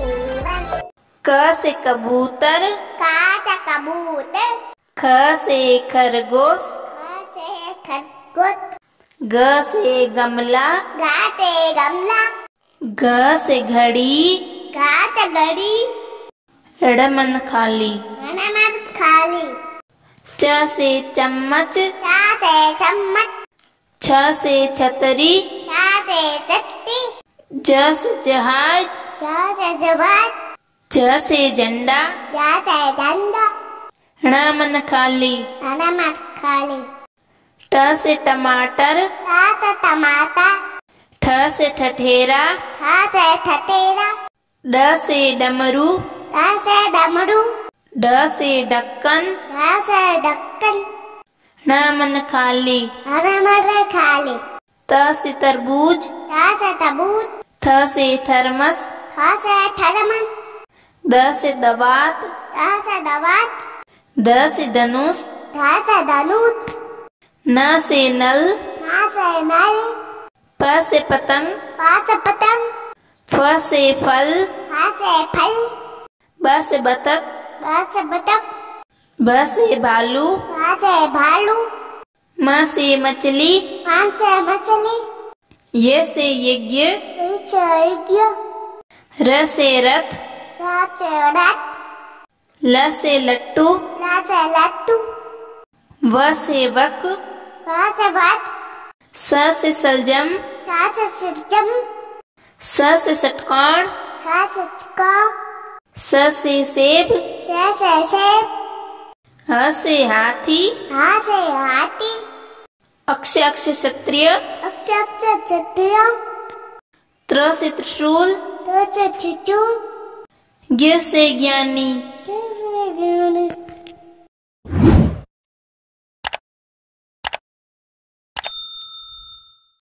क से कबूतर का से कबूतर ख से खरगोश ख से खरगोश ग से गमला गा से गमला घ से घड़ी घा से घड़ी रड़मन खाली नमक खाली च से चम्मच चा से चम्मच छ से छतरी चा से चट्टी ज से जहाज़ जा से जवाज ज से झंडा। जा से झंडा। ण मन खाली। नमक खाली। ट से टमाटर। टा से टमाटर। ठ से ठठेरा। ठा से ठटेरा ड से डमरू। टा से डमरू। ड से ढक्कन। ढा से ढक्कन। ण मन खाली। नमक खाली। त से तरबूज। टा से तबूत थ से थर्मस। खा से थर्मन द से दवात से दवात द से धनुष ढा से धनुष न से नल ना से नल प से पतंग पा से पतंग फ से फल फा से फल ब से बतख बा से बतख ब से भालू भा से भालू म से मछली मान से मछली ये से यज्ञ री से यज्ञ र से रथ रथ ल से लट्टू ला से लट्टू व से वक भा से भट स से सलजम सा से सिद्धम स से षटकोण सा से चुका स से सेब से से सेब ह से हाथी हा से हाथी अक्ष अक्ष क्षत्रिय अक्ष अक्ष क्षत्रिय त्र से त्रिशूल तो से चुचू ज्ञ से ज्ञानी